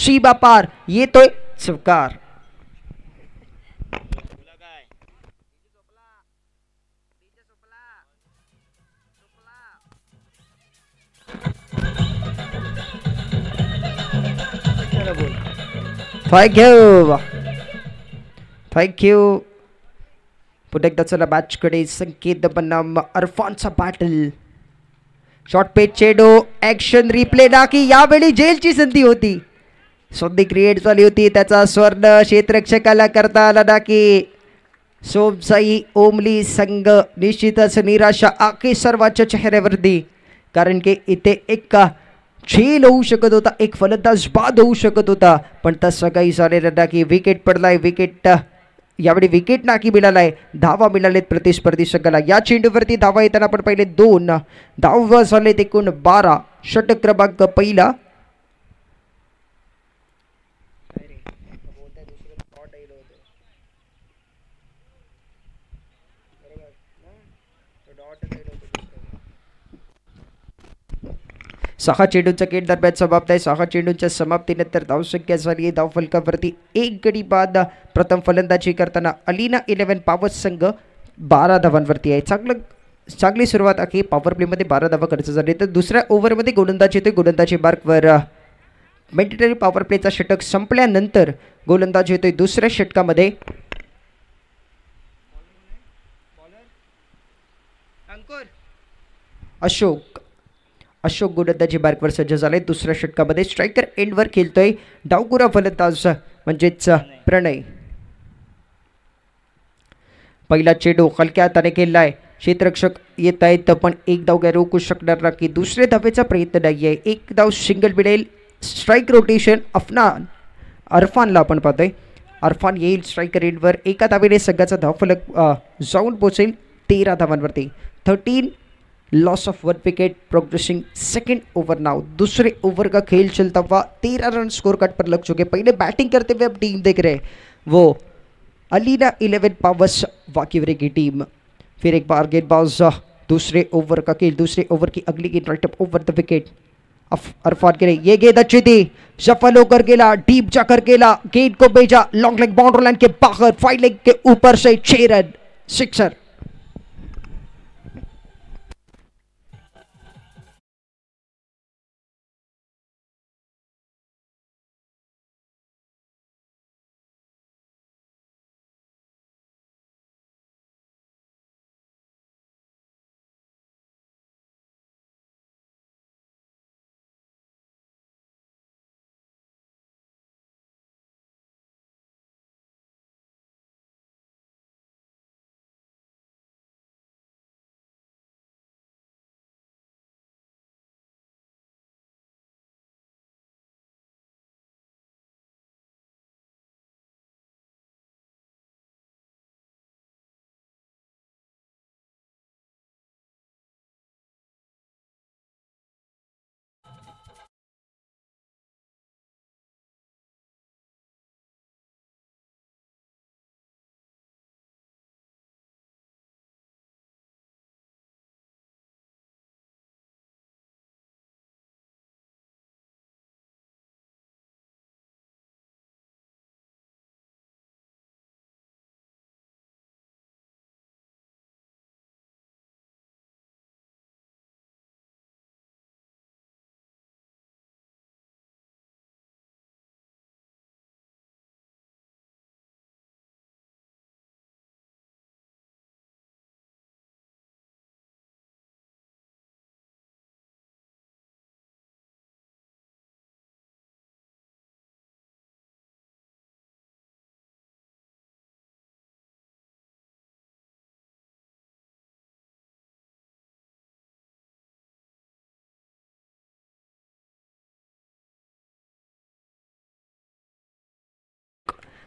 सीमा पार येतोय चौकार thank you thank you पुन्हा एकदा चला मॅचकडे संकेत बनाम अरफानचा बॅटल शॉर्ट पेच चेडो एक्शन रिप्ले ना की यावेळी जेलची संधी होती। संधी क्रिएट झाली होती. त्याचा स्वर्ण क्षेत्रक्षकाला करता आला ना सोमसाई ओमली संघ निश्चितच निराशा आखी सर्वांच्या चेहऱ्यावरती. कारण की इथे एक झेल होऊ शकत होता एक फलंदाज बाद होऊ शकत होता. पण तसं काही झालेलं ना की विकेट पडलाय विकेट यावेळी विकेट नाकी मिळालाय. धावा मिळालेत प्रतिस्पर्धी संघाला. या चेंडूवरती धावा येताना आपण पहिले दोन. धावा झालेत एकूण बारा. षटक क्रमांक पहिला. सहा चेंडूंचा खेळ दरम्यान समाप्त आहे. सहा चेंडूंच्या समाप्तीनंतर धावसंख्या झाली आहे. धावफलकावरती एक गडी बाद. प्रथम फलंदाजी करताना अलिना इलेव्हन पॉवर संघ बारा धावांवरती आहे. चांगलं चांगली सुरुवात आहे. पॉवर प्लेमध्ये बारा धावा खर्च झाले. तर दुसऱ्या ओव्हरमध्ये गोलंदाज येतोय. गोलंदाजी मार्कवर मेंटेटरी पॉवर प्लेचा षटक संपल्यानंतर गोलंदाज येतोय दुसऱ्या षटकामध्ये. अशोक अशोक गोलंदाजी मार्कवर सज्ज झाले दुसऱ्या षटकामध्ये स्ट्रायकर एंडवर खेळतोय. डावकुरा फलंदाज म्हणजेच प्रणय. पहिला चेडू हलक्या हाताने खेळलाय. क्षेत्ररक्षक येत आहेत पण एक धाव काय रोखू शकणार नाही दुसरे धावेचा प्रयत्न नाही आहे एक धाव सिंगल मिळेल. स्ट्राईक रोटेशन अफनान अरफानला आपण पाहतोय. अरफान येईल स्ट्राईकर एंडवर एका धावेने सगळ्याचा धावफलक जाऊन पोचेल तेरा धावांवरती. Thirteen loss of one wicket progressing second over now दूसरे ओवर का खेल चलता हुआ तेरह रन स्कोर कट पर लग चुके पहले बैटिंग करते हुए अब टीम देख रहे वो अलीना इलेवन पावर्स वाकीवरे की टीम फिर एक बार गेंदबाज दूसरे ओवर का खेल, दूसरे ओवर की अगली गेंद right up over the wicket Arfan के ये गेंद अच्छी थी। सफल होकर गेला, डीप जाकर गेला। गेंद को भेजा लॉन्ग लेग बाउंड्री लाइन के बाहर फाइव लेग के ऊपर से छह रन सिक्सर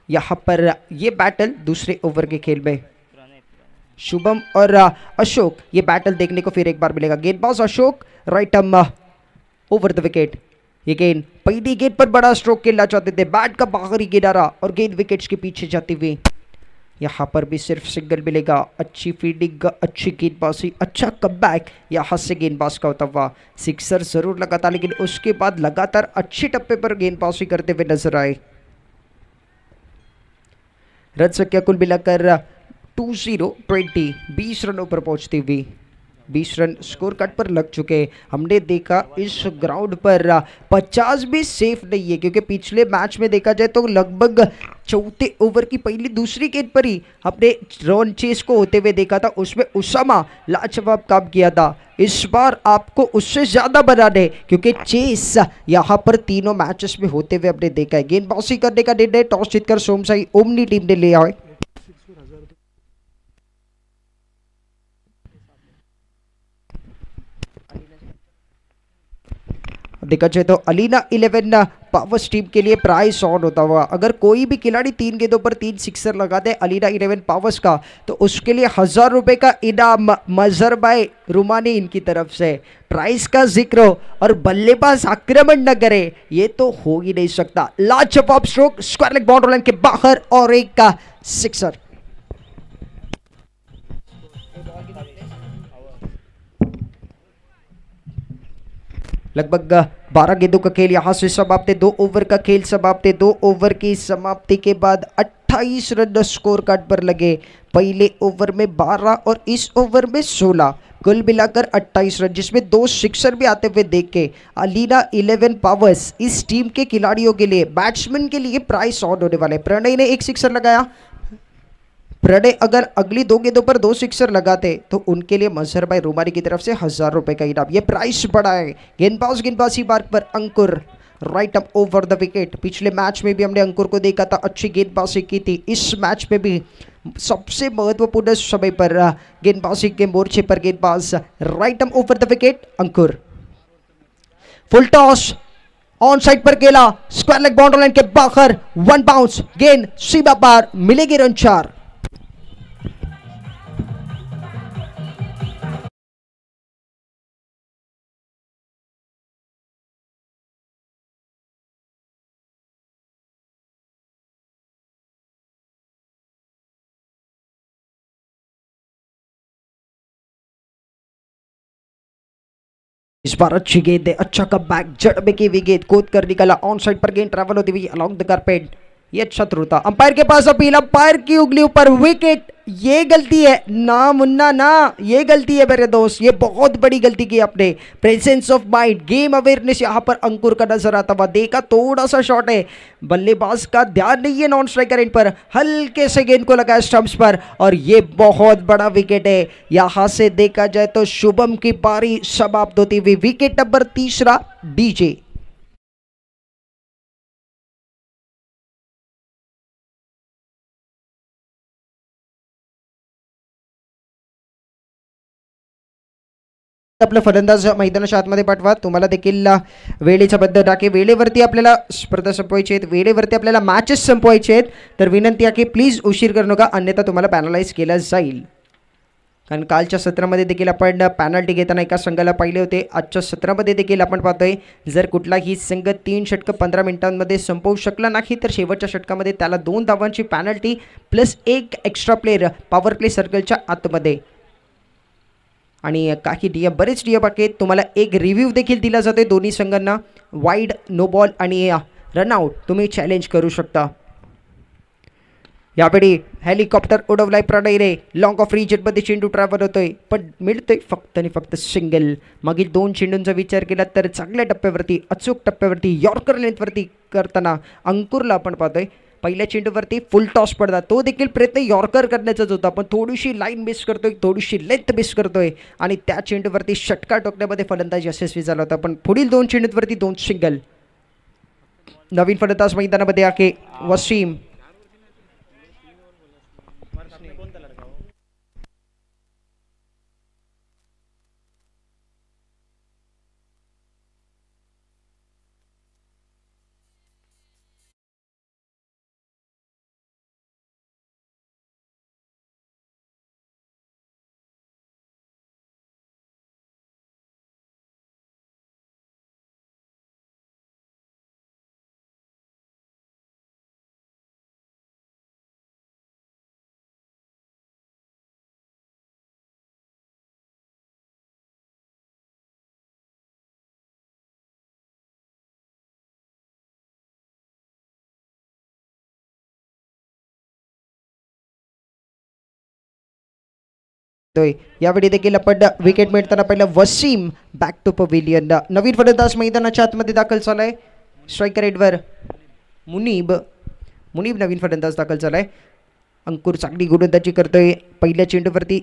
यहाँ पर ये बैटल दूसरे ओवर के खेल में। शुभम और अशोक, ये बैटल देखने को फिर एक बार मिलेगा। गेंदबाज Ashok right arm over the wicket ये गेंद पहली गेंद पर बड़ा स्ट्रोक खेलना चाहते थे। बैट का बाहरी किनारा और गेंद विकेट्स के पीछे जाती हुई यहाँ पर भी सिर्फ़ सिंगल मिलेगा। अच्छी फील्डिंग अच्छी गेंदबाजी अच्छा कमबैक यहाँ से गेंदबाज का होता हुआ। सिक्सर ज़रूर लगा था लेकिन उसके बाद लगातार अच्छे टप्पे पर गेंदबाजी करते हुए नज़र आए। रन संख्या कुल मिलाकर टू ज़ीरो ट्वेंटी बीस रनों पर पहुँचती हुई बीस रन स्कोर कार्ड पर लग चुके हमने देखा इस ग्राउंड पर पचास भी सेफ़ नहीं है, क्योंकि पिछले मैच में देखा जाए तो लगभग चौथे ओवर की पहली दूसरी गेंद पर ही हमने रन चेस को होते हुए देखा था। उसमें उसामा लाजवाब काम किया था। इस बार आपको उससे ज़्यादा बनाने, क्योंकि चेस यहाँ पर तीनों मैचेस में होते हुए हमने देखा है। गेंदबाजी करने का निर्णय टॉस जीतकर सोमसाई, ओमनी टीम ने लिया है। देखा जाए तो अलीना इलेवन पावर्स टीम के लिए प्राइस ऑन होता हुआ। अगर कोई भी खिलाड़ी तीन गेंदों पर तीन सिक्सर लगाते हैं, अलीना इलेवन पावर्स का तो उसके लिए हज़ार रुपये का इनाम मजहर रुमानी इनकी तरफ़ से। प्राइस का ज़िक्र हो और बल्लेबाज आक्रमण न करे, ये तो हो ही नहीं सकता। लाजवाब stroke square leg boundary line के बाहर और एक का सिक्सर लगभग बारह गेंदों का खेल यहाँ से समाप्त है। दो ओवर का खेल समाप्त है। दो ओवर की समाप्ति के बाद 28 रन स्कोर कार्ड पर लगे पहले ओवर में 12 और इस ओवर में 16 कुल मिलाकर 28 रन, जिसमें दो सिक्सर भी आते हुए देख के अलीना 11 पावर्स इस टीम के खिलाड़ियों के लिए, बैट्समैन के लिए प्राइस ऑन होने वाले प्रणय ने एक सिक्सर लगाया प्रणय अगर अगली दो गेंदों पर दो सिक्सर लगाते तो उनके लिए मजहर भाई रुमारी की तरफ़ से हज़ार रुपए का इनाम। ये प्राइस बढ़ा है। गेंदबाज, गेंदबाजी मार्ग पर Ankur. Right up over the wicket पिछले मैच में भी हमने अंकुर को देखा था। अच्छी गेंदबाजी की थी। इस मैच में भी सबसे महत्वपूर्ण समय पर गेंदबाजी के मोर्चे पर गेंदबाज। Right up over the wicket Ankur. Full toss on side पर गेला स्क्वायर लेग बाउंड्री लाइन के बाहर। वन बाउंस गेंद सीमा पार। मिलेगी रन चार। इस बार अच्छी गेंद है। अच्छा कम बैक जड़ की हुई गेंद कूद कर निकला ऑन साइड पर गेंद ट्रैवल होती हुई अलॉन्ग द कारपेट ये अच्छा थ्रू था। अंपायर के पास अपील अंपायर की उंगली ऊपर। विकेट ये गलती है। ना मुन्ना, ना। ये गलती है मेरे दोस्त। ये बहुत बड़ी गलती की आपने। Presence of mind game awareness यहाँ पर अंकुर का नज़र आता हुआ देखा। थोड़ा सा शॉट है। बल्लेबाज का ध्यान नहीं है नॉन स्ट्राइकर इन पर। हल्के से गेंद को लगाया स्टम्प्स पर। और ये बहुत बड़ा विकेट है। यहाँ से देखा जाए तो शुभम की पारी समाप्त होती हुई। विकेट नंबर तीसरा डीजे आपलं फलंदाज मैदानाच्या आतमध्ये पाठवा. तुम्हाला देखील वेळेच्या बद्दल टाके वेळेवरती आपल्याला स्पर्धा संपवायची आहेत. वेळेवरती आपल्याला मॅचेस संपवायचे आहेत. तर विनंती आहे की प्लीज उशीर करू नका. अन्यथा तुम्हाला पॅनलाइज केलं जाईल. कारण कालच्या सत्रामध्ये देखील आपण पॅनल्टी घेताना एका संघाला पाहिले होते. आजच्या सत्रामध्ये देखील आपण पाहतोय जर कुठलाही संघ तीन षटकं पंधरा मिनिटांमध्ये संपवू शकला नाही तर शेवटच्या षटकामध्ये त्याला दोन धावांची पॅनल्टी प्लस एक एक्स्ट्रा प्लेअर पॉवर प्ले सर्कलच्या आतमध्ये. आणि काही नियम बरेच नियम आहेत. तुम्हाला एक रिव्ह्यू देखील दिला जातो दोन्ही संघांना. वाईड नो बॉल आणि रनआउट तुम्ही चॅलेंज करू शकता. यावेळी हेलिकॉप्टर उडवलाय प्रणयने. लॉंग ऑफ रिजेटमध्ये चेंडू ट्रॅव्हल होतोय. पण मिळतोय फक्त आणि फक्त सिंगल मागील दोन चेंडूंचा विचार केला तर चांगल्या टप्प्यावरती अचूक टप्प्यावरती यॉर्कर लेंथवरती करताना अंकुरला आपण पाहतोय. पहिल्या चेंडूवरती फुल टॉस पडतात तो देखील प्रयत्न यॉर्कर करण्याचाच होता पण थोडीशी लाईन मिस करतोय थोडीशी लेंथ मिस करतोय आणि त्या चेंडूवरती षटकार टोकण्यामध्ये फलंदाज यशस्वी झाला होता. पण पुढील दोन चेंडूवरती दोन सिंगल नवीन फलंदाज मैदानामध्ये आहे वसीम. यावेळी देखील आपण विकेट मिळताना पहिलं वसीम बॅक टू पविलियन नवीन फलंदाज मैदानाच्या आतमध्ये दाखल झालाय. स्ट्रायकर रेडवर मुनीब. मुनीब नवीन फलंदाज दाखल झालाय. अंकुर चांगली गोलंदाजी करतोय. पहिल्या चेंडूवरती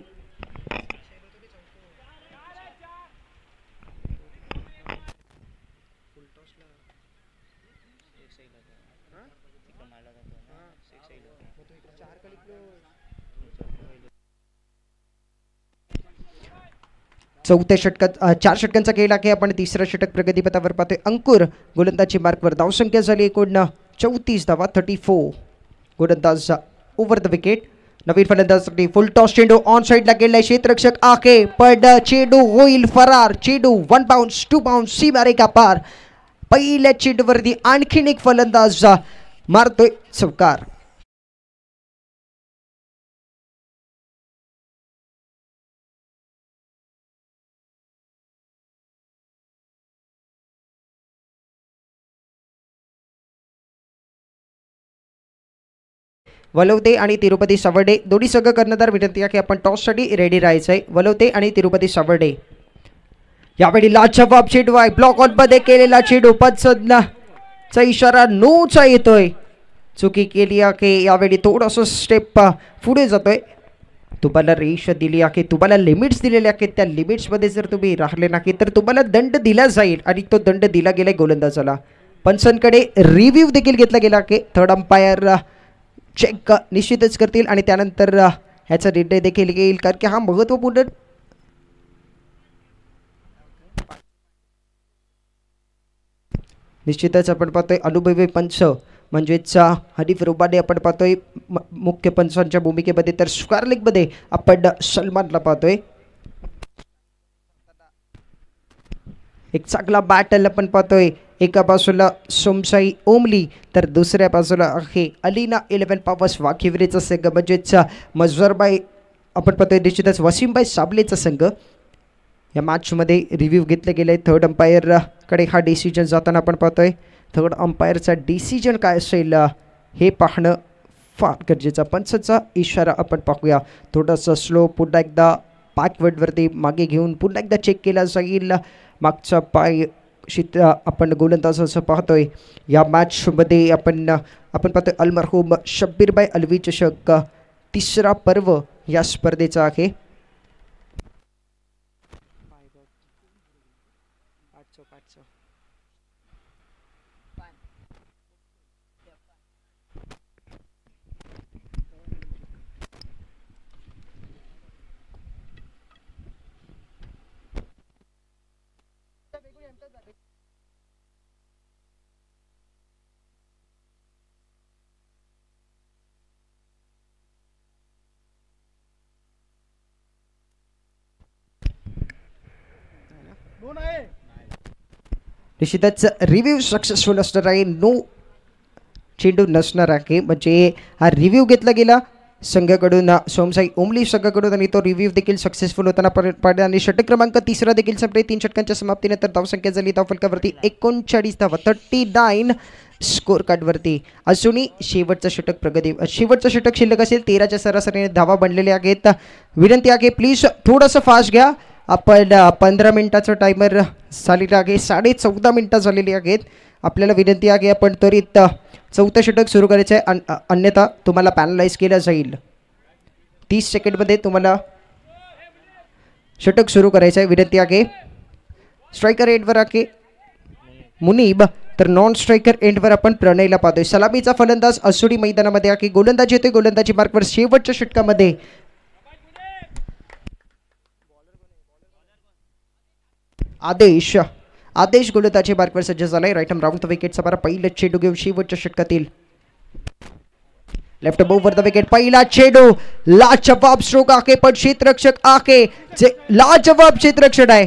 चौथ्या षटकात चार षटकांचा खेळ आहे. आपण तिसरा षटक प्रगतीपथावर पाहतोय. अंकुर गोलंदाजी मार्कवर धावसंख्या झाली एकूण चौतीस धावा थर्टी फोर गोलंदाज ओव्हर द विकेट नवीन फलंदाजासाठी फुल टॉस चेंडू ऑन साईडला गेलाय. क्षेत्रक्षक आखे पड चेंडू होईल फरार. चेंडू वन बाउन्स टू बाउन्स सी मारे का पार. पहिल्या चेंडूवरती आणखीन एक फलंदाज मारतोय चौकार वलवते आणि तिरुपती सावर्डे दोन्ही संघ कर्णधार विनंती आहे की आपण टॉससाठी रेडी राहायचं आहे वलवते आणि तिरुपती सावर्डे यावेळी लाजवाब चेंडू आहे. ब्लॉक ऑनमध्ये केलेला चेंडू चा इशारा नोचा येतोय. चुकी केली आहे. की यावेळी थोडंसं स्टेप पुढे जातोय. तुम्हाला रेष दिली आहे. तुम्हाला लिमिट्स दिलेल्या आहेत. त्या लिमिट्समध्ये जर तुम्ही राहिले नाही तर तुम्हाला दंड दिला जाईल आणि तो दंड दिला गेलाय गोलंदाजाला. पंचनकडे रिव्ह्यू देखील घेतला गेला की थर्ड अंपायर चेक निश्चितच करतील आणि त्यानंतर ह्याचा निर्णय देखील येईल कारण की हा महत्त्वपूर्ण निश्चितच आपण पाहतोय अनुभवी पंच म्हणजेच अ, हनीफ रुबाने आपण पाहतोय म- मुख्य पंचांच्या भूमिकेमध्ये तर स्क्वेअर लीगमध्ये आपण सलमानला पाहतोय. एक चांगला बॅटल आपण पाहतोय. एका बाजूला सोमसाई ओमली तर दुसऱ्या बाजूला आहे अलीना इलेव्हन पावर्स वाखिवरीचा संघ. म्हणजेचा मजवरबाई आपण पाहतोय निश्चितच वसीमबाई साबलेचा संघ. या मॅचमध्ये रिव्ह्यू घेतले गेले. थर्ड अंपायरकडे हा डिसिजन जाताना आपण पाहतोय. थर्ड अंपायरचा डिसिजन काय असेल हे पाहणं फार गरजेचं. पंचचा इशारा आपण पाहूया. थोडासा स्लो पुन्हा एकदा बॅकवर्डवरती मागे घेऊन पुन्हा एकदा चेक केला जाईल. मागचा पाय शित आपण गोलंदाजाचं पाहतोय या मॅचमध्ये आपण आपण पाहतोय अलमरहूम शब्बीरबाई अलवी चषक तिसरा पर्व या स्पर्धेचा आहे निश्चितच रिव्ह्यू सक्सेसफुल असणार आहे. नो चेंडू नसणार आहे. म्हणजे हा रिव्ह्यू घेतला गेला. संघाकडून सोमसाई ओमली संघाकडून आणि तो रिव्ह्यू देखील सक्सेसफुल होताना पर- पडला आणि षटक क्रमांक तिसरा देखील संपले. तीन षटकांच्या समाप्तीनंतर धावसंख्या झाली. धावफलकावरती एकोणचाळीस धावा. थर्टी नाईन स्कोर कार्डवरती अजूनही शेवटचं षटक प्रगती शेवटचं षटक शिल्लक असेल. तेराच्या सरासरीने धावा बनलेल्या आहेत. विनंती आहे प्लीज थोडंसं फास्ट घ्या. आपण पंधरा मिनटाचं टायमर झालेलं आहे. साडे चौदा मिनटं झालेली आहेत. आपल्याला विनंती आहे आपण त्वरित चौथं षटक सुरू करायचं आहे. अन- अन्यथा तुम्हाला पॅनलाइज केलं जाईल. तीस सेकंडमध्ये तुम्हाला षटक सुरू करायचं आहे. विनंती आहे. स्ट्रायकर एंडवर आहे. मुनीब तर नॉन स्ट्रायकर एंडवर आपण प्रणयला पाहतोय. सलामीचा फलंदाज असुडी मैदानामध्ये आहे. गोलंदाजी येतोय. गोलंदाजी मार्कवर शेवटच्या षटकामध्ये आदेश. आदेश गोलंदाजी मार्कवर सज्ज झालाय. राईट हम राऊंड द विकेटचा बारा पहिलं चेंडू घेऊन शेवटच्या षटकातील. लेफ्ट बोवर द विकेट पहिला चेंडू. लाजवाब स्ट्रोक आखे पण क्षेत्ररक्षक आखे जे लाजवाब क्षेत्ररक्षण आहे.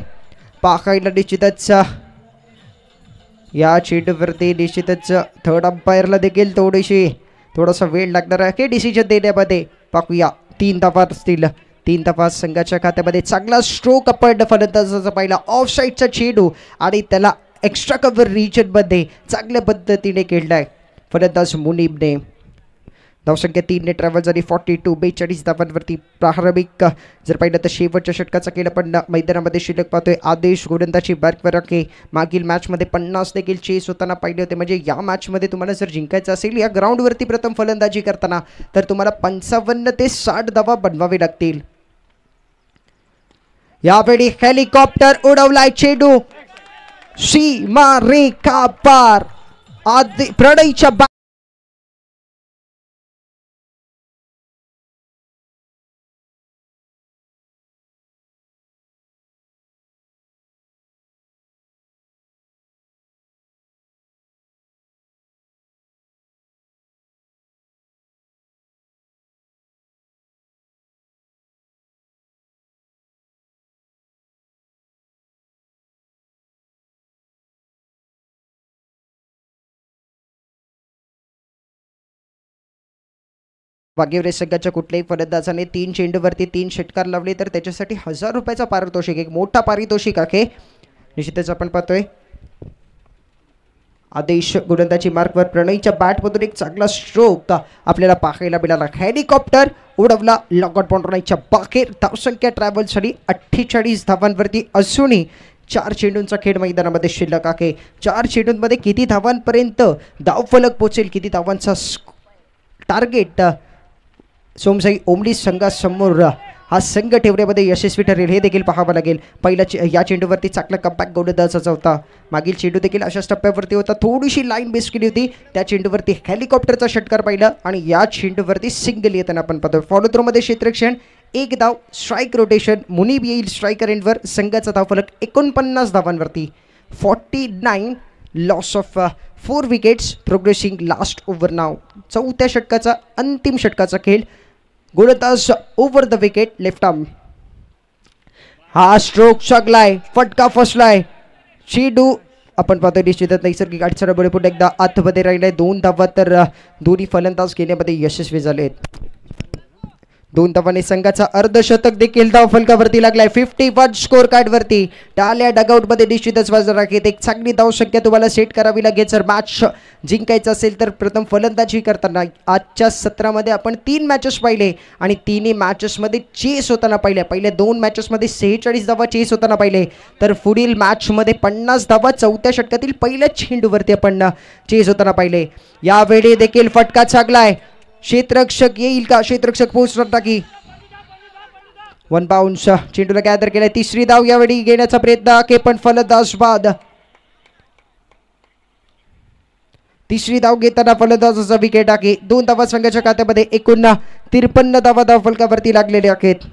पाहायला निश्चितच या चेंडूवरती निश्चितच थर्ड अंपायरला देखील थोडीशी थोडासा वेळ लागणार आहे. डिसिजन देण्यामध्ये पाहूया. तीन धावा असतील तीन तपास संघाच्या खात्यामध्ये चांगला स्ट्रोक अपड फलंदाजाचा पहिला ऑफ साईडचा चेंडू आणि त्याला एक्स्ट्रा कव्हर रिजनमध्ये चांगल्या पद्धतीने खेळलाय. फलंदाज मुनीबने धावसंख्या तीनने ट्रॅव्हल झाली. फॉर्टी टू बेचाळीस धावांवरती प्रारंभिक. जर पाहिलं तर शेवटच्या षटकाचा केलं पण मैदानामध्ये शिल्लक पाहतोय. आदेश गोलंदाजी बॅकवर आहे मागील मॅचमध्ये पन्नास देखील चेस होताना पाहिले होते. म्हणजे या मॅचमध्ये तुम्हाला जर जिंकायचं असेल या ग्राउंडवरती प्रथम फलंदाजी करताना तर तुम्हाला पंचावन्न ते साठ धावा बनवावे लागतील. यावेळी हेलिकॉप्टर उडवलाय चेडू सीमा रेखा पार आदि प्रणयच्या बा भाग्यवरे संघाच्या कुठल्याही फलंदाजाने तीन चेंडूवरती तीन षटकार लावले तर त्याच्यासाठी हजार रुपयाचा पारितोषिक एक मोठा पारितोषिक आहे. निश्चितच आपण पाहतोय. आदेश गोलंदाजी मार्कवर प्रणयच्या बॅटमधून एक चांगला स्ट्रोक आपल्याला पाहायला मिळाला. हेलिकॉप्टर उडवला लॉकआउट बाउंड्रीच्या बाहेर धावसंख्या ट्रॅव्हल्ससाठी अठ्ठेचाळीस धावांवरती असूनही चार चेंडूंचा खेळ मैदानामध्ये शिल्लक आहे. चार चेंडूंमध्ये किती धावांपर्यंत धावफलक पोचेल किती धावांचा टार्गेट सोमसाई ओमली संघासमोर हा संघ ठेवण्यामध्ये यशस्वी ठरेल हे देखील पाहावं लागेल. पहिल्या चे या चेंडूवरती चांगला कपॅक गोलंदाजाचा होता. मागील चेंडू देखील अशाच टप्प्यावरती होता. थोडीशी लाईन बेस केली होती. त्या चेंडूवरती हेलिकॉप्टरचा षटकार पाहिला आणि या चेंडूवरती सिंगल येताना आपण पाहतो फॉलो थ्रोमध्ये क्षेत्रक्षण एक धाव स्ट्राईक रोटेशन मुनीब येईल स्ट्राईकर एंडवर संघाचा धावफलक एकोणपन्नास धावांवरती. Forty nine loss of four wickets progressing last over नाव चौथ्या षटकाचा अंतिम षटकाचा खेळ. गोलंदाज over the wicket left arm हा स्ट्रोक शकलाय फटका फसलाय. डू आपण पाहतोय निश्चितच नैसर्गिक अडचणीमुळे पुढे एकदा आतमध्ये राहिलाय. दोन धावा तर दोन्ही फलंदाज घेण्यामध्ये यशस्वी झाले दोन धावाने संघाचा अर्धशतक देखील धाव फलकावरती लागलाय. फिफ्टी वन स्कोर कार्डवरती टाल्या डगआउटमध्ये निश्चितच बाजार राखेत. एक चांगली धाव संख्या तुम्हाला सेट करावी लागेल. जर मॅच जिंकायचं असेल तर प्रथम फलंदाजी करताना आजच्या सत्रामध्ये आपण तीन मॅचेस पाहिले आणि तिन्ही मॅचेसमध्ये चेस होताना पाहिले. पहिल्या दोन मॅचेसमध्ये सेहेचाळीस धावा चेस होताना पाहिले. तर पुढील मॅचमध्ये पन्नास धावा चौथ्या षटकातील पहिल्या चेंडूवरती आपण चेस होताना पाहिले. यावेळी देखील फटका चागलाय. क्षेत्ररक्षक येईल का? क्षेत्ररक्षक पोहोचणार टाकी. वन बाउन्स चेंडूला गॅदर केलाय. तिसरी धाव यावेळी घेण्याचा प्रयत्न. के पण फलंदाज बाद तिसरी धाव घेताना फलंदाजाचा विकेट आहे. दोन धावा संघाच्या खात्यामध्ये एकूण त्रिपन्न धावा धाव फलकावरती लागलेले आहेत.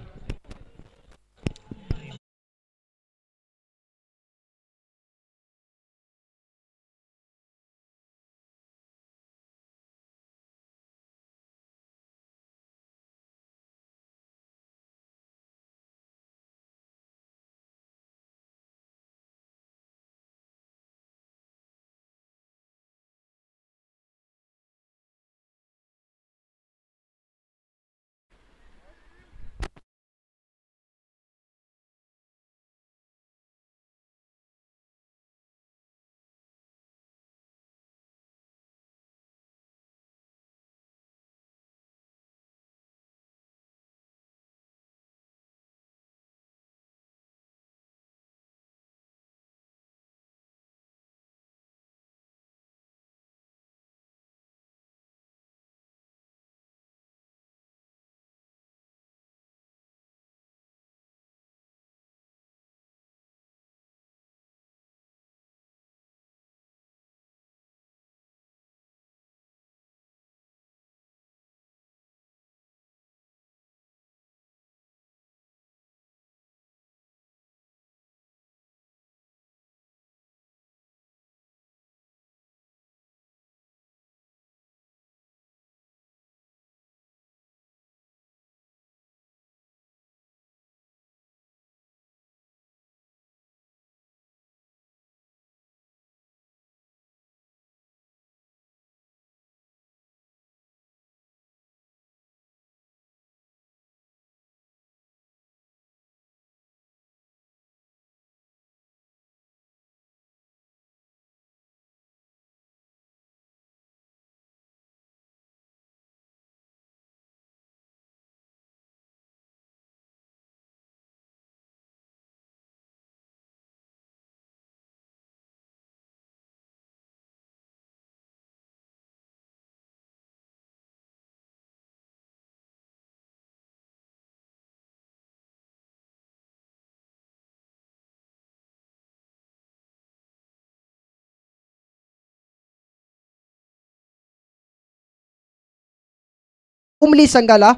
उमली संघाला.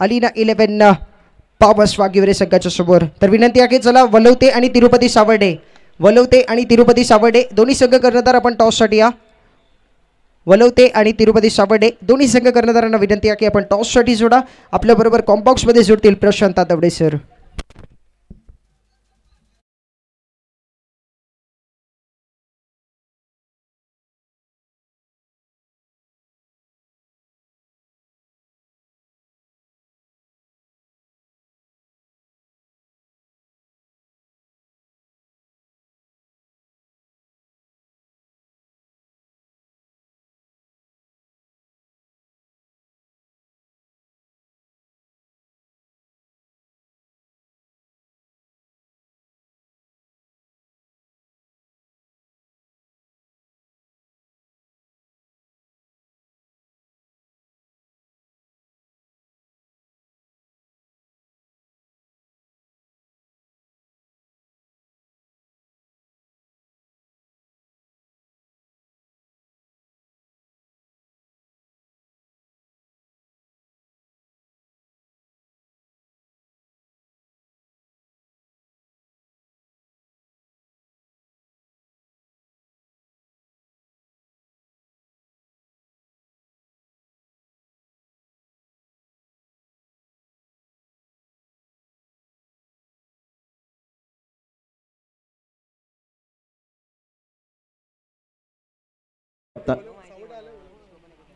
अलीना इलेव्हन पावस वाघिवरे संघाच्या समोर. तर विनंती आहे चला वलवते आणि तिरुपती सावर्डे. वलवते आणि तिरुपती सावर्डे दोन्ही संघ कर्णधार आपण टॉससाठी या वलवते आणि तिरुपती सावर्डे दोन्ही संघ कर्णधारांना विनंती आहे की आपण टॉससाठी जोडा. आपल्याबरोबर कॉम्बॉक्समध्ये जोडतील प्रशांत तातवडे सर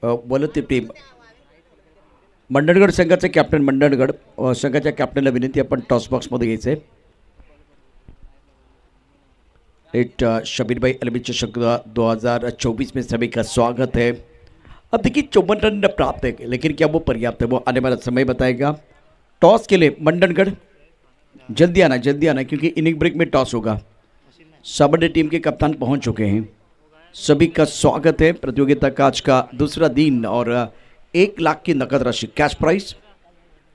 वलती टीम मंडणगड संघाचे कॅप्टन मंडणगड अ, संघाच्या कॅप्टनला विनंती आपण टॉस बॉक्समध्ये घ्यायचं. आहे शबीर भाई अलमी चषक दो हज़ार चौबीस में सभी का स्वागत है अब देखिए चौवन रन प्राप्त है लेकिन क्या वो पर्याप्त है वो आने वाला समय बताएगा. टॉस के लिए मंडनगढ़ जल्दी आना जल्दी आना क्योंकि इनिंग ब्रेक में टॉस होगा. सबडे टीम के कप्तान पहुँच चुके हैं. सभी का स्वागत है। प्रतियोगिता का आज का दूसरा दिन और एक लाख की नकद राशि कैश प्राइस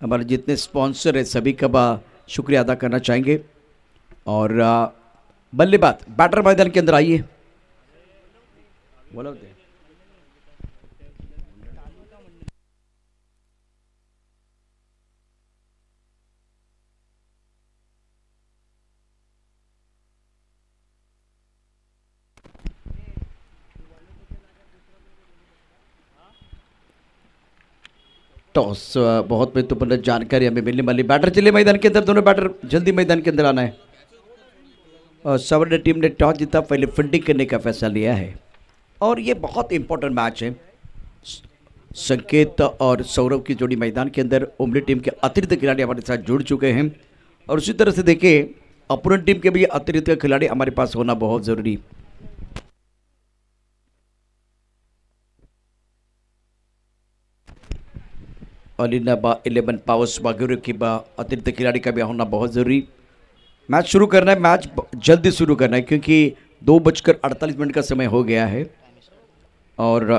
हमारे जितने स्पॉन्सर हैं, सभी का शुक्रिया अदा करना चाहेंगे। और बल्लेबाज बैटर मैदान के अंदर आइए। बोला टॉस बहुत महत्वपूर्ण जानकारी हमें मिलने वाली। बैटर चले मैदान के अंदर, दोनों बैटर जल्दी मैदान के अंदर आना है। और सवर्ण टीम ने टॉस जीता, पहले फील्डिंग करने का फैसला लिया है। और ये बहुत इंपॉर्टेंट मैच है। संकेत और सौरव की जोड़ी मैदान के अंदर उमरी टीम के अतिरिक्त खिलाड़ी हमारे साथ जुड़ चुके हैं। और उसी तरह से देखिए अपोनेंट टीम के भी अतिरिक्त खिलाड़ी हमारे पास होना बहुत ज़रूरी। अलीना बा इलेवन पावर्स वगैरह की बा अतिरिक्त खिलाड़ी का भी होना बहुत ज़रूरी मैच शुरू करना है मैच जल्दी शुरू करना है क्योंकि दो बजकर अड़तालीस मिनट का समय हो गया है और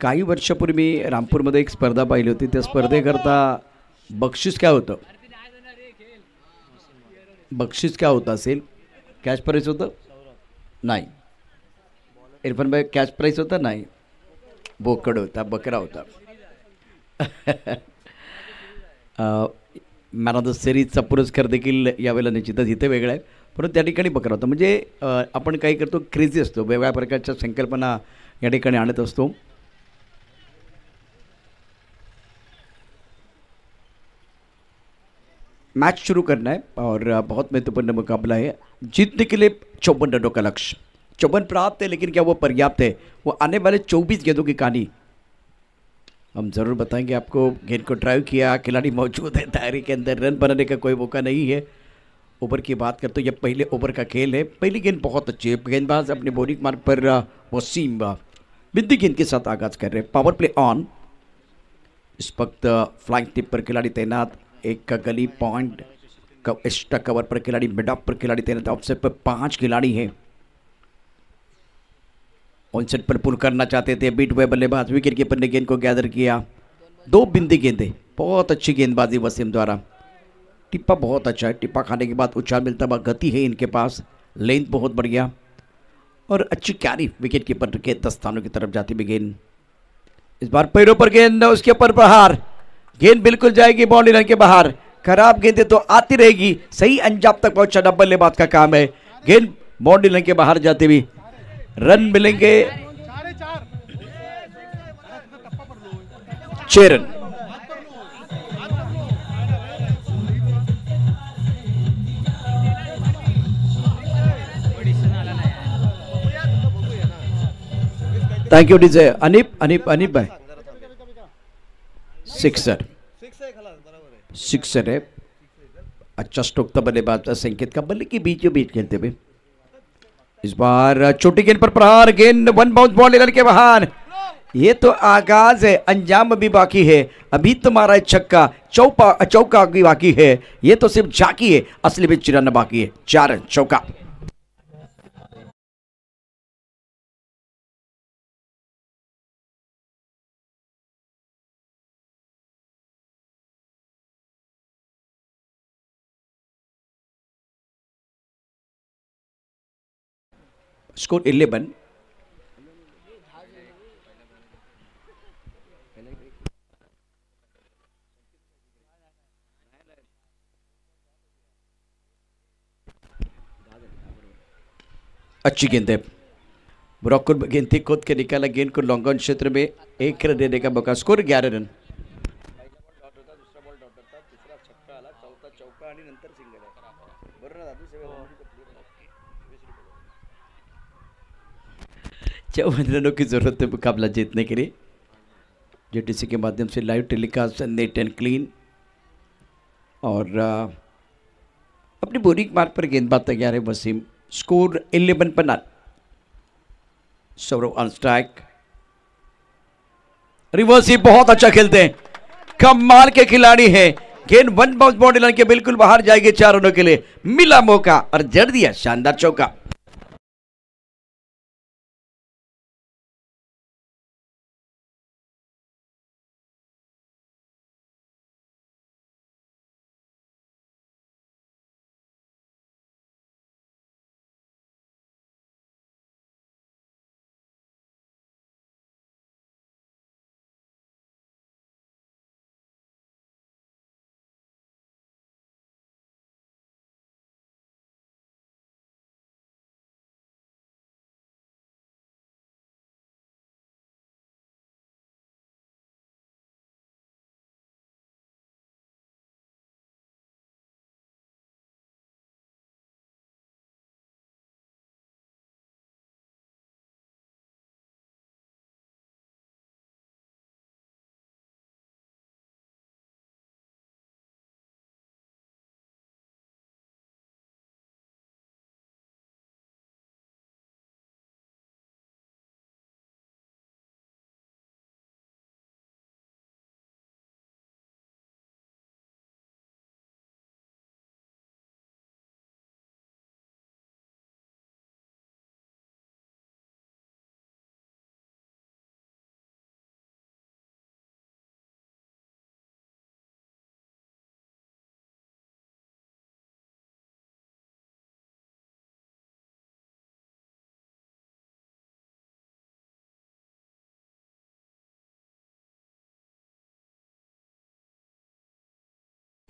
काही वर्षापूर्वी मी रामपूरमध्ये एक स्पर्धा पाहिली होती. त्या स्पर्धेकरता बक्षीस काय होतं? बक्षीस काय होतं असेल? कॅश प्राईज होतं? नाही. इरफान भाई कॅश प्राईज होतं? नाही. बोकड होता बकरा होता. मॅन ऑफ द सिरीजचा पुरस्कार देखील यावेळेला निश्चितच इथे वेगळा आहे. परंतु त्या ठिकाणी बकरा होता म्हणजे अ, आपण काही करतो क्रेझी असतो. प्रकारच्या संकल्पना या ठिकाणी मैच शुरू करना है और बहुत महत्वपूर्ण मुकाबला है. जीतने के लिए चौवन रनों का लक्ष्य. चौवन प्राप्त है लेकिन क्या वो पर्याप्त है? वो आने वाले चौबीस गेंदों की कहानी हम ज़रूर बताएँगे आपको. गेंद को ड्राइव किया खिलाड़ी मौजूद है दायरे के अंदर रन बनाने का कोई मौका नहीं है. ओवर की बात करते ये पहले ओवर का खेल है। पहली गेंद बहुत अच्छी है। गेंदबाज अपने बॉलिंग मार्ग पर वसीम बिंदी गेंद के साथ आगाज़ कर रहे हैं। पावर प्ले ऑन इस वक्त फ्लाइंग टिप पर खिलाड़ी तैनात। एक का गली पॉइंट एक्स्ट्रा कवर पर खिलाड़ी मिड ऑफ़ पर खिलाड़ी तैनात। ऑफसेट पर पाँच खिलाड़ी हैं। ऑनसेट पर पुल करना चाहते थे। बीट हुए बल्लेबाज। विकेट कीपर ने गेंद को गैदर किया। दो बिंदी गेंदे। बहुत अच्छी गेंदबाजी वसीम द्वारा। टिप्पा बहुत अच्छा है। टिप्पा खाने के बाद उछाल मिलता हुआ गति है इनके पास। लेंथ बहुत बढ़िया। और अच्छी कैरी विकेट कीपर के दस स्थानों की तरफ़ जाती हुई गेंद इस बार पैरों पर गेंद उसके ऊपर प्रहार। गेंद बिल्कुल जाएगी बाउंड्री लाइन के बाहर। खराब गेंदें तो आती रहेगी। सही अंजाम तक पहुँचा पहुंचाना बल्लेबाज का काम है। गेंद बाउंड्री लाइन के बाहर जाते हुए रन मिलेंगे। छह run thank you DJ Anip Anip Anip भाई सिक्सर सिक्सर है अच्छा स्ट्रोक था का संकेत का बल्ले के बीचों बीच खेलते हुए इस बार छोटी गेंद पर प्रहार, गेंद वन बाउंस बॉल लेकर के बाहर ये तो आगाज़ है, अंजाम अभी बाकी है। अभी तुम्हारा है छक्का चौका अभी बाकी है। ये तो सिर्फ़ झाकी है, असली में चिराना बाकी है। चार चौका। स्कोर इलेवन अच्छी गेंद है। ब्रॉकुल गेंद थी, खुद के निकाला गेंद को लॉन्ग क्षेत्र में एक रन देने का मौका। स्कोर ग्यारह रन। चौवन रनों की ज़रूरत है मुकाबला जीतने के लिए। जेटीसी के माध्यम से live telecast net and clean और अपनी बोरिंग मार्ग पर गेंदबाज तैयार है वसीम। स्कोर 11 पर none Saurav on strike reverse ही बहुत अच्छा खेलते हैं। कमाल के खिलाड़ी हैं। गेंद वन बाउंस बॉडी लाइन के बिल्कुल बाहर जाएगी चार रनों के लिए। मिला मौका और जड़ दिया शानदार चौका।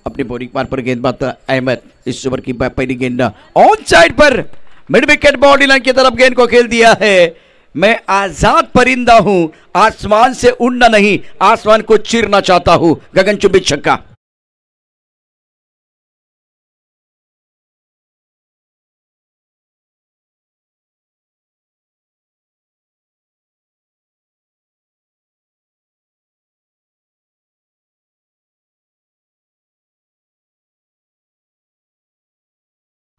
अपने बोरिंग पार पर गेंदबाज अहमद। इस ओवर की पहली गेंद ऑन साइड पर मिड विकेट बॉडी लाइन की तरफ़ गेंद को खेल दिया है। मैं आज़ाद परिंदा हूँ। आसमान से उड़ना नहीं। आसमान को चीरना चाहता हूँ। गगन चुंबी छक्का।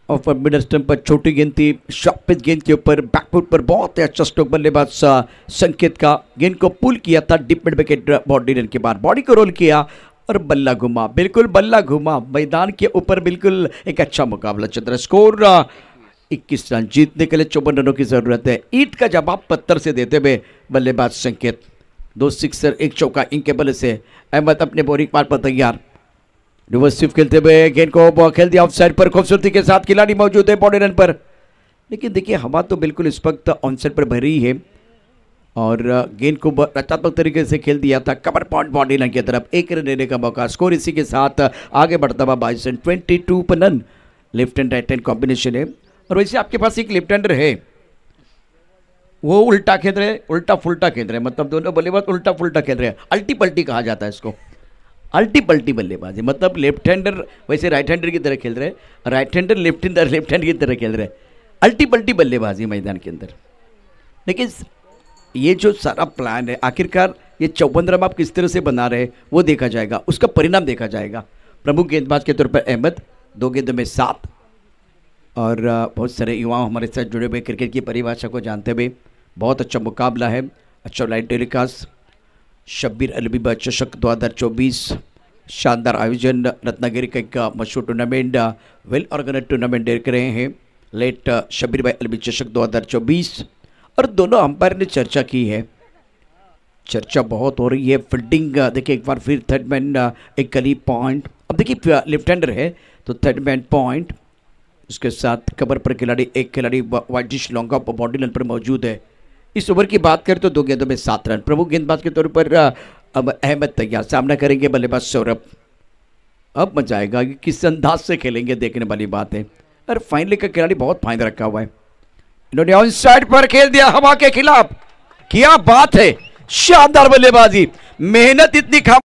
और मिडल स्टम्प पर छोटी गेंद थी शॉर्ट गेंद के ऊपर बैकफुट पर बहुत ही अच्छा स्ट्रोक बल्लेबाज संकेत का गेंद को पुल किया था deep mid wicket body run के बाद। बॉडी को रोल किया और बल्ला घुमा। बिल्कुल बल्ला घुमा। मैदान के ऊपर बिल्कुल एक अच्छा मुकाबला चल रहा स्कोर इक्कीस रन। जीतने के लिए चौवन रनों की ज़रूरत है। ईट का जवाब पत्थर से देते हुए बल्लेबाज संकेत। दो सिक्सर एक चौका इनके बल्ले से। अहमद अपने बोरिंग पार पर तैयार। रिवर्स खेलते हुए गेंद को खेल दिया ऑफ़ साइड पर। खूबसूरती के साथ खिलाड़ी मौजूद है बॉडी रन पर। लेकिन देखिए, हवा तो बिल्कुल इस वक्त ऑन साइड पर भरी है। और गेंद को रचनात्मक तरीके से खेल दिया था। कवर पॉइंट बॉडी लाइन की तरफ़ एक रन लेने का मौका। स्कोर इसी के साथ, आगे बढ़ता हुआ बाईस रन ट्वेंटी टू पर run left and right hand combination है। और वैसे आपके पास एक लेफ़्ट हैंडर है। वो उल्टा खेल रहे उल्टा फुलटा खेल रहे मतलब दोनों बल्लेबाज उल्टा फुलटा खेल रहे हैं। अल्टी पल्टी कहा जाता है इसको। अल्टी पल्टी बल्लेबाजी मतलब लेफ़्ट हैंडर वैसे राइट हैंडर की तरह खेल रहे हैं right hander left hander left hand की तरह खेल रहे हैं। अल्टी पल्टी बल्लेबाजी मैदान के अंदर। लेकिन ये जो सारा प्लान है, आखिरकार ये चौवन आप किस तरह से बना रहे हैं, वो देखा जाएगा, उसका परिणाम देखा जाएगा। प्रमुख गेंदबाज के तौर पर अहमद, दो गेंदों में सात। और बहुत सारे युवाओं हमारे साथ जुड़े हुए क्रिकेट की परिभाषा को जानते हुए बहुत अच्छा मुकाबला है। अच्छा लाइट टेलीकास्ट, शब्बीर अलबीबा चषक 2024 शानदार आयोजन रत्नागिरी का एक मशहूर टूर्नामेंट वेल ऑर्गेनाइज टूर्नामेंट देख रहे हैं। लेट शबीर शब्बीर भाई अलबी चषक 2024 और दोनों अंपायर ने चर्चा की है। चर्चा बहुत हो रही है। फील्डिंग देखिए एक बार फिर थर्ड मैन एक गली पॉइंट अब देखिए लेफ़्ट हैंडर है तो थर्ड मैन पॉइंट उसके साथ कबर पर खिलाड़ी, एक खिलाड़ी वाइटिश लॉन्गा बॉडी लाइन पर मौजूद है। इस ओवर की बात करें तो दो गेंदों में सात रन। प्रमुख गेंदबाज के तौर पर अब अहमद तैयार, सामना करेंगे बल्लेबाज सौरभ। अब मज़ा आएगा कि किस अंदाज से खेलेंगे, देखने वाली बात है। अरे फाइनली का खिलाड़ी बहुत फाइन रखा हुआ है। इन्होंने ऑन साइड पर खेल दिया हवा के खिलाफ। क्या बात है, शानदार बल्लेबाजी। मेहनत इतनी खा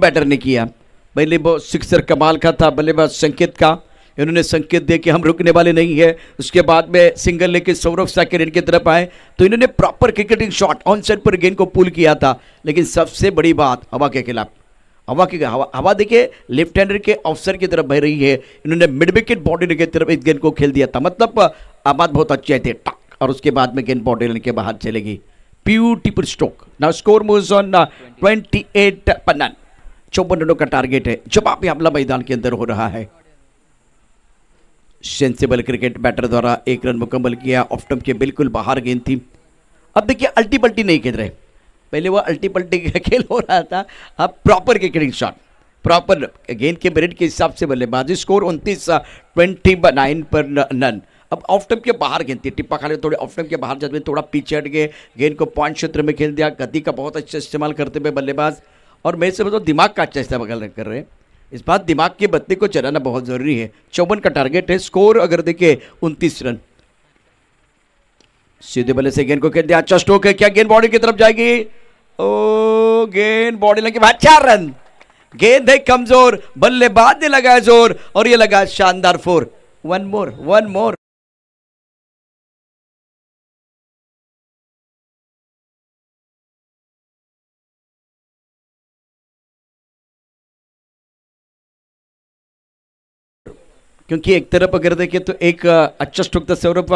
बैटर ने किया। पहले वो सिक्सर कमाल का था बल्लेबाज संकेत का। इन्होंने संकेत दे कि हम रुकने वाले नहीं है। उसके बाद में सिंगल लेके सौरभ साकिर इनकी तरफ़ आए। तो इन्होंने proper cricketing shot on side पर गेंद को पुल किया था। लेकिन सबसे बड़ी बात, हवा के खिलाफ। हवा की हवा हवा देखिए लेफ़्ट हैंडर के ऑफसर की तरफ़ बह रही है। इन्होंने मिड विकेट बॉडी की तरफ़ इस गेंद को खेल दिया था। मतलब आबाद बहुत अच्छे थे, टक। और उसके बाद में गेंद बॉडी लेने के बाहर चलेगी। Beautiful stroke now score moves on 28 पर नन चौवन रनों का टारगेट है। जवाबी हमला मैदान के अंदर हो रहा है सेंसिबल क्रिकेट बैटर द्वारा एक रन मुकम्मल किया ऑफ़ स्टंप के बिल्कुल बाहर गेंद थी। अब देखिए अल्टी पल्टी नहीं खेल रहे पहले वो अल्टी पल्टी का खेल हो रहा था। अब प्रॉपर क्रिकेटिंग शॉट प्रॉपर गेंद के मेरिट के हिसाब से बल्लेबाजी स्कोर उनतीस ट्वेंटी नाइन पर नन अब ऑफ़ के बाहर गेंद थी। टिप्पा खाली थोड़े ऑफ़ के बाहर जाते थोड़ा पीछे हट गए। गेंद को पॉइंट क्षेत्र में खेल दिया। गति का बहुत अच्छा इस्तेमाल करते हुए बल्लेबाज और मैं से बताऊँ दिमाग का अच्छा इस्तेमाल कर रहे हैं इस बात दिमाग के बत्ती को चलाना बहुत ज़रूरी है। चौवन का टारगेट है स्कोर अगर देखे उनतीस रन। सीधे बल्ले से गेंद को खेल दिया अच्छा स्ट्रोक है, क्या गेंद बॉडी की तरफ़ जाएगी? ओ, गेंद बॉडी लगे बाद चार रन। गेंद है कमज़ोर, बल्लेबाज ने लगाया ज़ोर, और ये लगा शानदार four one more one more क्योंकि एक तरफ़ अगर देखें तो एक अच्छा स्ट्रोक था सौरभ,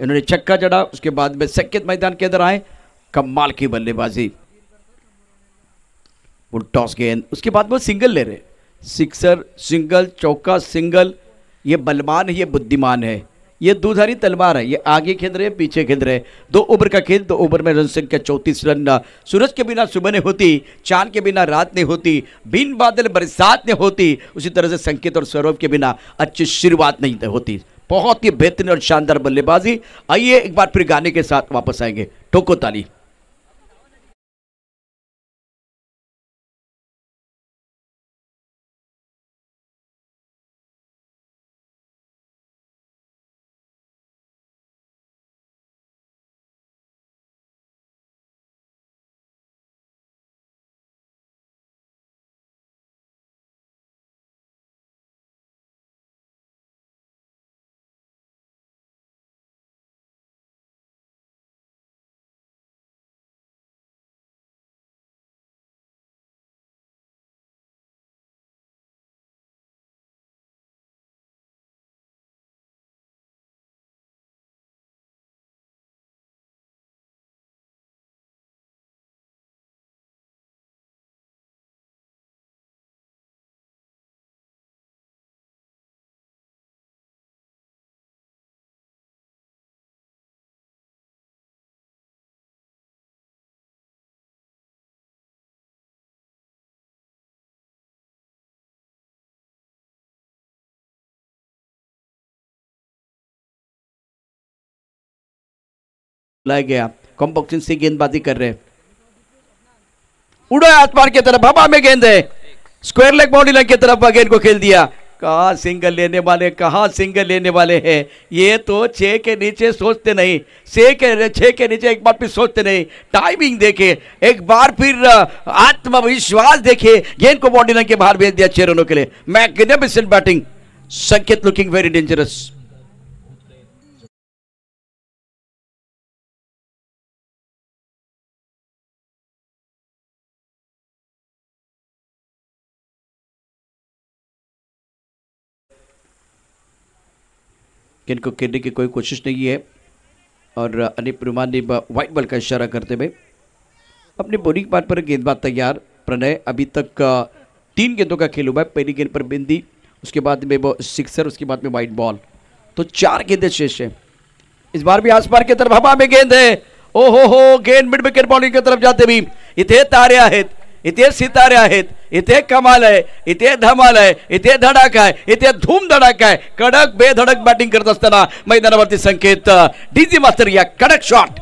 इन्होंने छक्का चढ़ा उसके बाद में सेकेंड मैदान के अंदर आए, कमाल की बल्लेबाजी। वो टॉस गेंद उसके बाद वो सिंगल ले रहे। सिक्सर सिंगल चौका सिंगल ये बलवान है, ये बुद्धिमान है। ये दूधारी तलवार है, ये आगे खेल रहे पीछे खेल रहे दो ओवर का खेल, दो ओवर में रन संख्या चौंतीस रन सूरज के बिना सुबह नहीं होती, चाँद के बिना रात नहीं होती, बिन बादल बरसात नहीं होती, उसी तरह से संकेत और सौरभ के बिना अच्छी शुरुआत नहीं होती। बहुत ही बेहतरीन और शानदार बल्लेबाजी। आइए एक बार फिर गाने के साथ वापस आएँगे। ठोको ताली। लाया गया। कम बॉक्सिंग से गेंदबाजी कर रहे। उड़ा आसमान की तरफ़, हवा में गेंद है। स्क्वायर लेग बाउंड्री लाइन की तरफ़ गेंद को खेल दिया। कहा सिंगल लेने वाले, कहा सिंगल लेने वाले हैं? ये तो छह के नीचे सोचते नहीं। छह के छह के नीचे एक बार फिर सोचते नहीं। टाइमिंग देखे, एक बार फिर आत्मविश्वास देखे। गेंद को बॉडी लाइन के बाहर भेज दिया छह रनों के लिए। Magnificent batting Sanket looking very dangerous गेंद को खेलने की कोई कोशिश नहीं है। और अनिप रुमान ने वाइट बॉल का इशारा करते हुए अपने बोलिंग पार्ट पर गेंदबाज तैयार। प्रणय अभी तक तीन गेंदों का खेल हुआ है। पहली गेंद पर बिंदी, उसके बाद में वो सिक्सर उसके बाद में वाइट बॉल तो चार गेंदे शेष है। इस बार भी आसपास की तरफ़ हवा में गेंद है। ओहो हो हो गेंद मिड विकेट बॉलिंग की तरफ़ जाते भी इतने तारे आहेत। इथे सितारे आहेत, इथे कमाल आहे, इथे धमाल आहे, इथे धडाक आहे, इथे धूम धडाक आहे. कडक बेधडक बॅटिंग करत असताना मैदानावरती संकेत डीजी मास्टर या कडक shot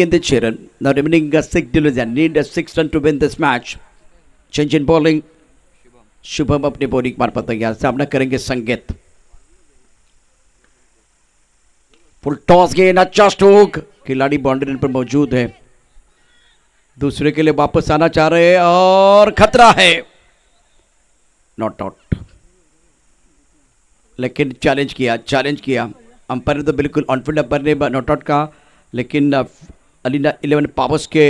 in the Chiran. Now remaining a six division. Need a six run to win this match. Change in bowling. Shubham अपने बॉलिंग मार्फत तैयार सामना करेंगे संगीत फुल टॉस गेंद अच्छा स्ट्रोक खिलाड़ी बाउंड्री पर मौजूद है दूसरे के लिए वापस आना चाह रहे हैं और खतरा है नॉट आउट लेकिन चैलेंज किया चैलेंज किया अंपायर तो बिल्कुल ऑनफील्ड अंपायर ने नॉट आउट कहा लेकिन अलीना इलेवन पावर्स के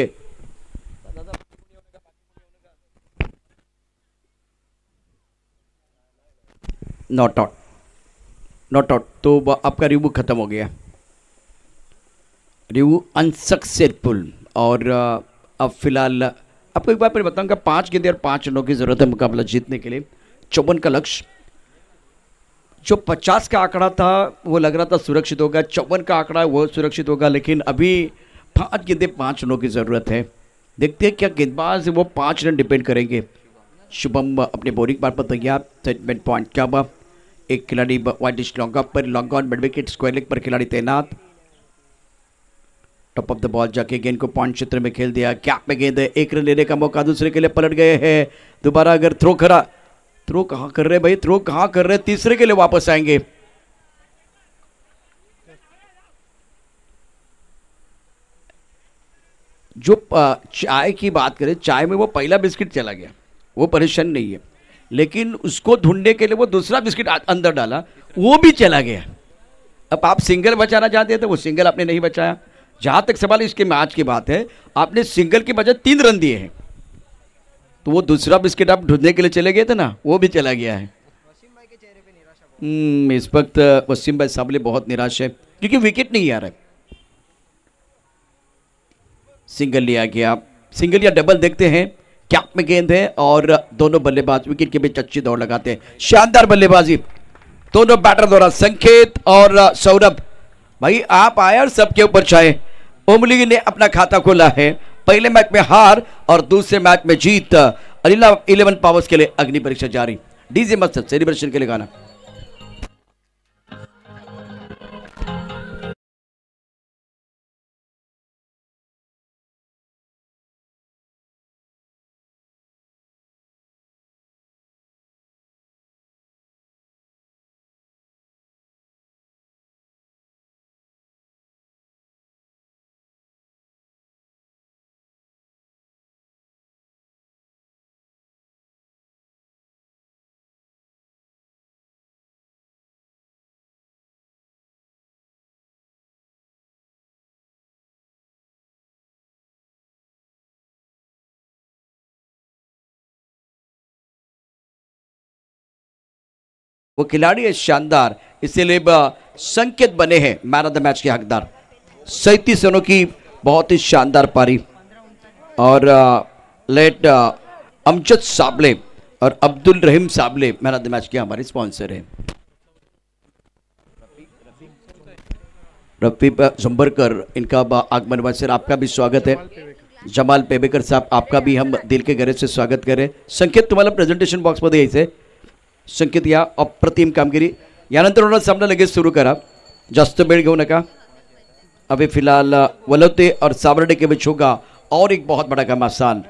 नॉट आउट नॉट आउट तो आपका रिव्यू ख़त्म हो गया। रिव्यू अनसक्सेसफुल और अब फ़िलहाल, आपको एक बार मैं बताऊँगा पाँच गेंदे और पाँच रनों की ज़रूरत है मुकाबला जीतने के लिए। चौवन का लक्ष्य। जो पचास का आंकड़ा था, वो लग रहा था सुरक्षित होगा। चौवन का आंकड़ा वो सुरक्षित होगा। लेकिन अभी पाँच गेंदे पाँच रनों की ज़रूरत है। देखते हैं क्या गेंदबाज वो पाँच रन डिपेंड करेंगे। शुभम अपने बोरिंग बार पर तैयार, सेटमेंट पॉइंट क्या हुआ एक खिलाड़ी वाइट लॉन्ग पर, long on mid wicket, square leg पर खिलाड़ी तैनात। टॉप ऑफ़ द बॉल जाके गेंद को पॉइंट क्षेत्र में खेल दिया। क्या में गेंद है? एक रन लेने का मौका, दूसरे के लिए पलट गए हैं। दोबारा अगर थ्रो करा थ्रो कहाँ कर रहे भाई? थ्रो कहाँ कर रहे तीसरे के लिए वापस आएँगे। जो चाय की बात करें चाय में वो पहला बिस्किट चला गया। वो परेशान नहीं है। लेकिन उसको ढूँढने के लिए वो दूसरा बिस्किट अंदर डाला। वो भी चला गया। अब आप सिंगल बचाना चाहते थे वो सिंगल आपने नहीं बचाया। जहाँ तक सवाल इसके मैच की बात है आपने सिंगल के बजाय तीन रन दिए हैं। तो वो दूसरा बिस्किट आप ढूँढने के लिए चले गए थे ना वो भी चला गया है। हम्म, इस वक्त वसीम भाई साबले बहुत निराश है। क्योंकि विकेट नहीं आ रहा है। सिंगल लिया गया। सिंगल या डबल देखते हैं। कैप में गेंद है और दोनों बल्लेबाज विकेट के बीच अच्छी दौड़ लगाते हैं। शानदार बल्लेबाजी। दोनों बैटर द्वारा संकेत और सौरभ। भाई, आप आए और सबके ऊपर चाहे ओमली ने अपना खाता खोला है। पहले मैच में हार और दूसरे मैच में जीत। अलीला इलेवन पावर्स के लिए अग्नि परीक्षा जारी। डीजे मस्त सेलिब्रेशन के लिए गाना। वो खिलाड़ी है शानदार। इसीलिए संकेत बने हैं मैन ऑफ़ द मैच के हकदार। सैतीस रनों की बहुत ही शानदार पारी। और लेट अमजद साबले और Abdul Rahim Sable man of the match के हमारे स्पॉन्सर हैं। रफी जुम्बरकर इनका आगमन सर, आपका भी स्वागत है। जमाल पेबेकर साहब, आपका भी हम दिल के गरे से स्वागत करें। संकेत, तुम्हारा प्रेझेंटेशन बॉक्समध्ये यायचं संकेत या अप्रतिम कामगिरी। यानंतर उन्होंने सामना लगे सुरू करा। जास्त वेळ घेऊ नका। अभी फ़िलहाल वलवते और साबरडे के बीच होगा और एक बहुत बड़ा घमासान